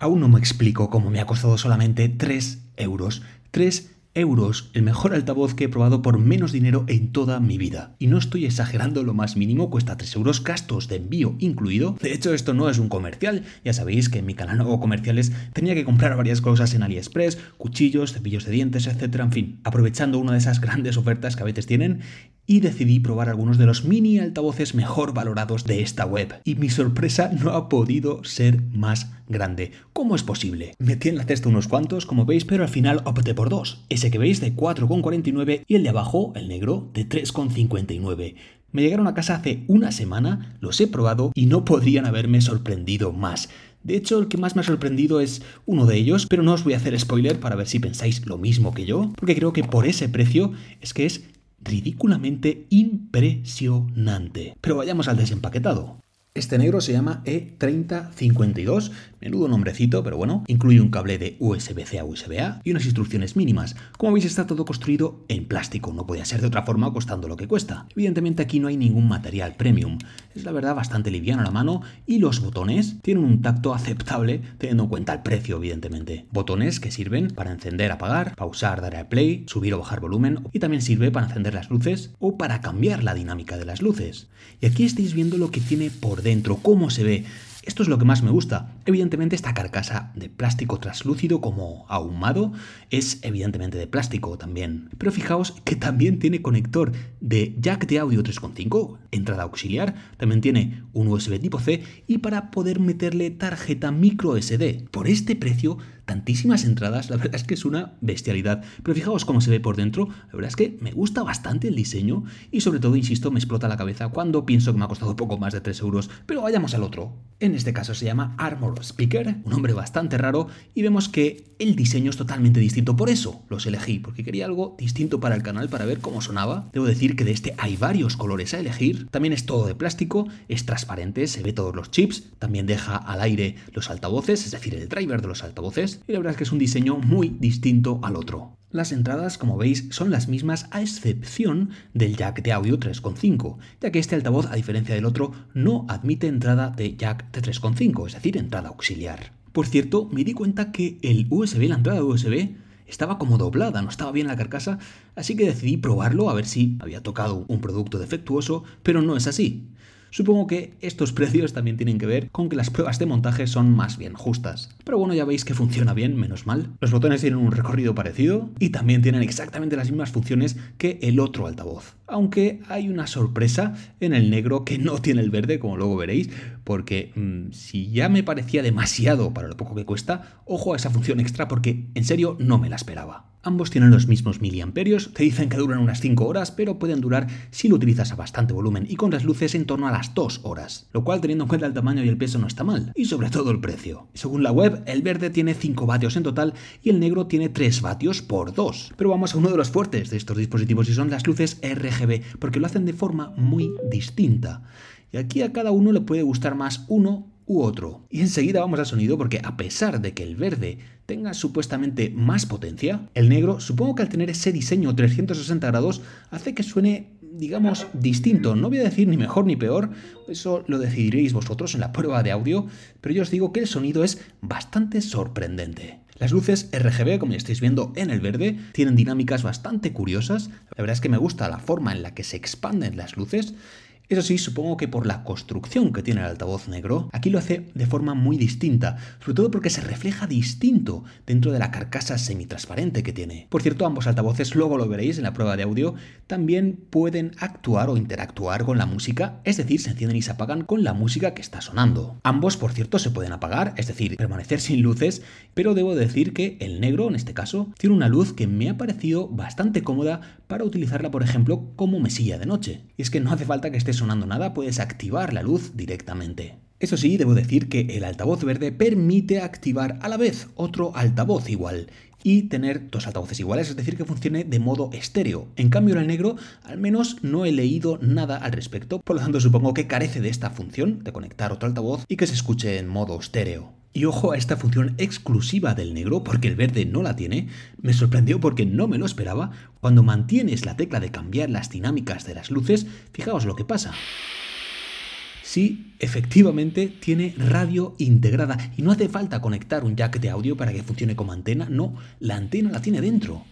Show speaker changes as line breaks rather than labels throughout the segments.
Aún no me explico cómo me ha costado solamente 3 euros. 3 euros, el mejor altavoz que he probado por menos dinero en toda mi vida. Y no estoy exagerando lo más mínimo, cuesta 3 euros gastos de envío incluido. De hecho, esto no es un comercial, ya sabéis que en mi canal no hago comerciales, tenía que comprar varias cosas en AliExpress, cuchillos, cepillos de dientes, etcétera, en fin, aprovechando una de esas grandes ofertas que a veces tienen y decidí probar algunos de los mini altavoces mejor valorados de esta web. Y mi sorpresa no ha podido ser más grande. ¿Cómo es posible? Metí en la cesta unos cuantos, como veis, pero al final opté por dos. Ese que veis de 4,49 y el de abajo, el negro, de 3,59. Me llegaron a casa hace una semana, los he probado y no podrían haberme sorprendido más. De hecho, el que más me ha sorprendido es uno de ellos, pero no os voy a hacer spoiler para ver si pensáis lo mismo que yo, porque creo que por ese precio es que es ridículamente impresionante. Pero vayamos al desempaquetado. Este negro se llama E3052, menudo nombrecito, pero bueno, incluye un cable de USB-C a USB-A y unas instrucciones mínimas. Como veis está todo construido en plástico, no podía ser de otra forma costando lo que cuesta. Evidentemente aquí no hay ningún material premium, es la verdad bastante liviano a la mano y los botones tienen un tacto aceptable teniendo en cuenta el precio evidentemente. Botones que sirven para encender, apagar, pausar, dar al play, subir o bajar volumen y también sirve para encender las luces o para cambiar la dinámica de las luces. Y aquí estáis viendo lo que tiene por dentro, cómo se ve. Esto es lo que más me gusta. Evidentemente esta carcasa de plástico translúcido como ahumado es evidentemente de plástico también. Pero fijaos que también tiene conector de jack de audio 3.5, entrada auxiliar, también tiene un USB tipo C y para poder meterle tarjeta micro SD. Por este precio tantísimas entradas, la verdad es que es una bestialidad. Pero fijaos cómo se ve por dentro, la verdad es que me gusta bastante el diseño y sobre todo, insisto, me explota la cabeza cuando pienso que me ha costado poco más de 3 euros. Pero vayamos al otro. En este caso se llama Armor Speaker, un nombre bastante raro y vemos que el diseño es totalmente distinto. Por eso los elegí, porque quería algo distinto para el canal para ver cómo sonaba. Debo decir que de este hay varios colores a elegir. También es todo de plástico, es transparente, se ve todos los chips, también deja al aire los altavoces, es decir, el driver de los altavoces y la verdad es que es un diseño muy distinto al otro. Las entradas, como veis, son las mismas a excepción del jack de audio 3.5, ya que este altavoz, a diferencia del otro, no admite entrada de jack de 3.5, es decir, entrada auxiliar. Por cierto, me di cuenta que el USB, la entrada USB, estaba como doblada, no estaba bien la carcasa, así que decidí probarlo a ver si había tocado un producto defectuoso, pero no es así. Supongo que estos precios también tienen que ver con que las pruebas de montaje son más bien justas. Pero bueno, ya veis que funciona bien, menos mal. Los botones tienen un recorrido parecido y también tienen exactamente las mismas funciones que el otro altavoz. Aunque hay una sorpresa en el negro que no tiene el verde, como luego veréis, porque mm, si ya me parecía demasiado para lo poco que cuesta, ojo a esa función extra porque en serio no me la esperaba. Ambos tienen los mismos miliamperios, te dicen que duran unas 5 horas, pero pueden durar si lo utilizas a bastante volumen y con las luces en torno a las 2 horas, lo cual teniendo en cuenta el tamaño y el peso no está mal, y sobre todo el precio. Según la web, el verde tiene 5 vatios en total y el negro tiene 3 vatios por 2. Pero vamos a uno de los fuertes de estos dispositivos y son las luces RGB, porque lo hacen de forma muy distinta. Y aquí a cada uno le puede gustar más uno u otro. Y enseguida vamos al sonido porque a pesar de que el verde tenga supuestamente más potencia, el negro, supongo que al tener ese diseño 360 grados, hace que suene digamos, distinto. No voy a decir ni mejor ni peor, eso lo decidiréis vosotros en la prueba de audio, pero yo os digo que el sonido es bastante sorprendente. Las luces RGB, como ya estáis viendo en el verde, tienen dinámicas bastante curiosas. La verdad es que me gusta la forma en la que se expanden las luces eso sí, supongo que por la construcción que tiene el altavoz negro, aquí lo hace de forma muy distinta, sobre todo porque se refleja distinto dentro de la carcasa semitransparente que tiene. Por cierto, ambos altavoces, luego lo veréis en la prueba de audio, también pueden actuar o interactuar con la música, es decir, se encienden y se apagan con la música que está sonando. Ambos, por cierto, se pueden apagar, es decir, permanecer sin luces, pero debo decir que el negro, en este caso, tiene una luz que me ha parecido bastante cómoda para utilizarla, por ejemplo, como mesilla de noche. Y es que no hace falta que estés sonando nada, puedes activar la luz directamente. Eso sí, debo decir que el altavoz verde permite activar a la vez otro altavoz igual y tener dos altavoces iguales, es decir, que funcione de modo estéreo. En cambio, en el negro, al menos no he leído nada al respecto, por lo tanto supongo que carece de esta función de conectar otro altavoz y que se escuche en modo estéreo. Y ojo a esta función exclusiva del negro, porque el verde no la tiene, me sorprendió porque no me lo esperaba. Cuando mantienes la tecla de cambiar las dinámicas de las luces, fijaos lo que pasa Sí, efectivamente tiene radio integrada y no hace falta conectar un jack de audio para que funcione como antena, no, la antena la tiene dentro.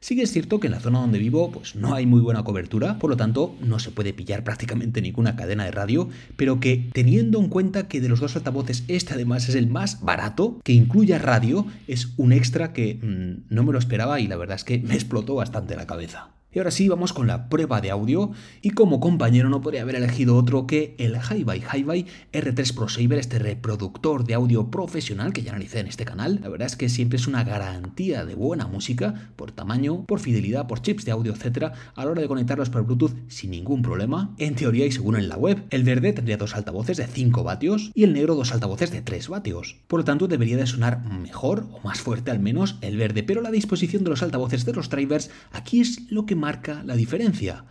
Sí que es cierto que en la zona donde vivo pues no hay muy buena cobertura, por lo tanto no se puede pillar prácticamente ninguna cadena de radio, pero que teniendo en cuenta que de los dos altavoces este además es el más barato, que incluya radio, es un extra que mm, no me lo esperaba y la verdad es que me explotó bastante la cabeza. Y ahora sí, vamos con la prueba de audio. Y como compañero no podría haber elegido otro que el HiVi HiVi R3 Pro Saber, este reproductor de audio profesional que ya analicé en este canal. La verdad es que siempre es una garantía de buena música, por tamaño, por fidelidad, por chips de audio, etcétera, a la hora de conectarlos por Bluetooth sin ningún problema. En teoría y según en la web, el verde tendría dos altavoces de 5 vatios y el negro dos altavoces de 3 vatios. Por lo tanto, debería de sonar mejor o más fuerte al menos el verde, pero la disposición de los altavoces de los drivers aquí es lo que marca la diferencia.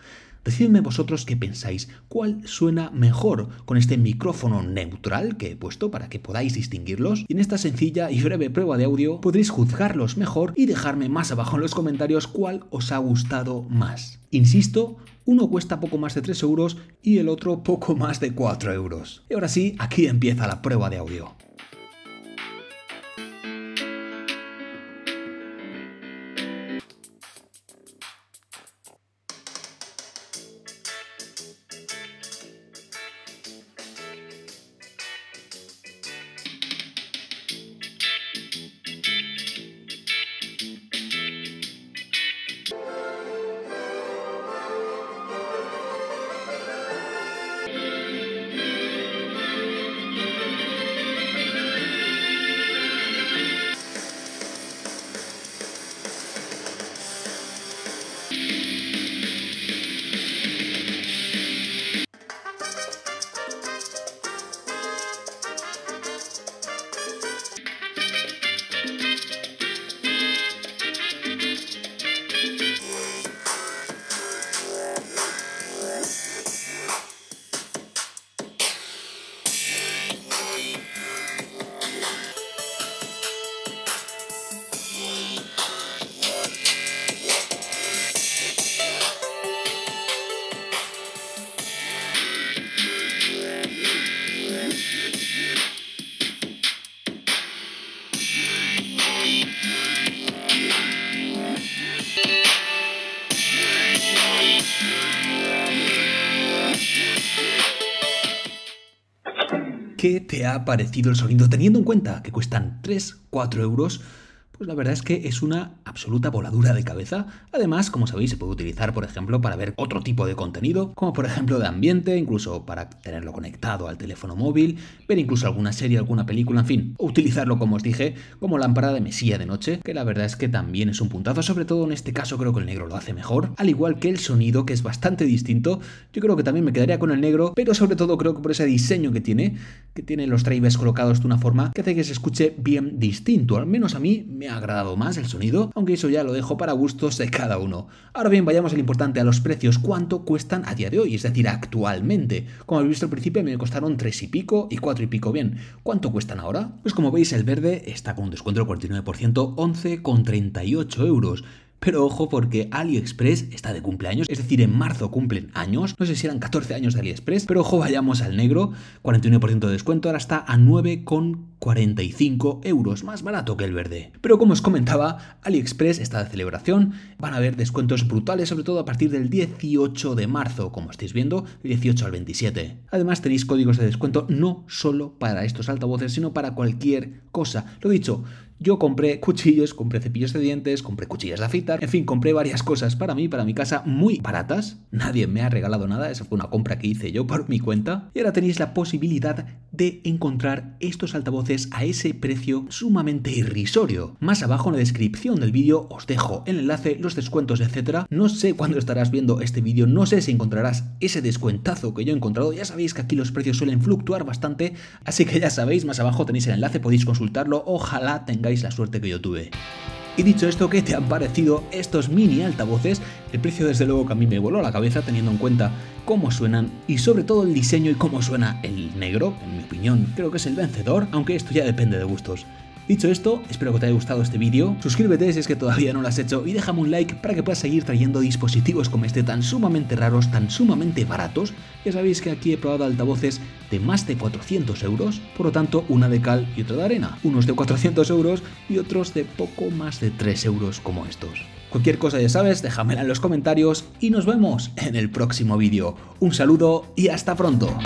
Decidme vosotros qué pensáis, cuál suena mejor con este micrófono neutral que he puesto para que podáis distinguirlos. Y en esta sencilla y breve prueba de audio podréis juzgarlos mejor y dejarme más abajo en los comentarios cuál os ha gustado más. Insisto, uno cuesta poco más de 3 euros y el otro poco más de 4 euros. Y ahora sí, aquí empieza la prueba de audio. ¿Qué te ha parecido el sonido? Teniendo en cuenta que cuestan 3-4 euros, pues la verdad es que es una absoluta voladura de cabeza. Además, como sabéis, se puede utilizar, por ejemplo, para ver otro tipo de contenido, como por ejemplo de ambiente, incluso para tenerlo conectado al teléfono móvil, ver incluso alguna serie, alguna película, en fin, o utilizarlo, como os dije, como lámpara de mesilla de noche, que la verdad es que también es un puntazo, sobre todo en este caso creo que el negro lo hace mejor, al igual que el sonido, que es bastante distinto. Yo creo que también me quedaría con el negro, pero sobre todo creo que por ese diseño que tiene, que tiene los drivers colocados de una forma que hace que se escuche bien distinto, al menos a mí me ha agradado más el sonido, aunque eso ya lo dejo para gustos de cada uno. Ahora bien, vayamos al importante, a los precios, cuánto cuestan a día de hoy, es decir, actualmente. Como habéis visto al principio, me costaron 3 y pico y 4 y pico. Bien, ¿cuánto cuestan ahora? Pues como veis, el verde está con un descuento del 49%, 11,38 euros. Pero ojo porque AliExpress está de cumpleaños, es decir, en marzo cumplen años, no sé si eran 14 años de AliExpress, pero ojo, vayamos al negro, 41% de descuento, ahora está a 9,45 euros, más barato que el verde. Pero como os comentaba, AliExpress está de celebración, van a haber descuentos brutales, sobre todo a partir del 18 de marzo, como estáis viendo, 18 al 27. Además tenéis códigos de descuento no solo para estos altavoces, sino para cualquier cosa. Lo dicho, yo compré cuchillos, compré cepillos de dientes, compré cuchillas de afeitar, en fin, compré varias cosas para mí, para mi casa, muy baratas. Nadie me ha regalado nada, esa fue una compra que hice yo por mi cuenta. Y ahora tenéis la posibilidad de encontrar estos altavoces a ese precio sumamente irrisorio. Más abajo en la descripción del vídeo os dejo el enlace, los descuentos, etc. No sé cuándo estarás viendo este vídeo, no sé si encontrarás ese descuentazo que yo he encontrado. Ya sabéis que aquí los precios suelen fluctuar bastante, así que ya sabéis, más abajo tenéis el enlace, podéis consultarlo. Ojalá la suerte que yo tuve. Y dicho esto, ¿qué te han parecido estos mini altavoces? El precio desde luego que a mí me voló la cabeza teniendo en cuenta cómo suenan y sobre todo el diseño y cómo suena el negro, en mi opinión creo que es el vencedor, aunque esto ya depende de gustos. Dicho esto, espero que te haya gustado este vídeo, suscríbete si es que todavía no lo has hecho y déjame un like para que puedas seguir trayendo dispositivos como este tan sumamente raros, tan sumamente baratos. Ya sabéis que aquí he probado altavoces de más de 400 euros, por lo tanto una de cal y otra de arena, unos de 400 euros y otros de poco más de 3 euros como estos. Cualquier cosa ya sabes, déjamela en los comentarios y nos vemos en el próximo vídeo. Un saludo y hasta pronto.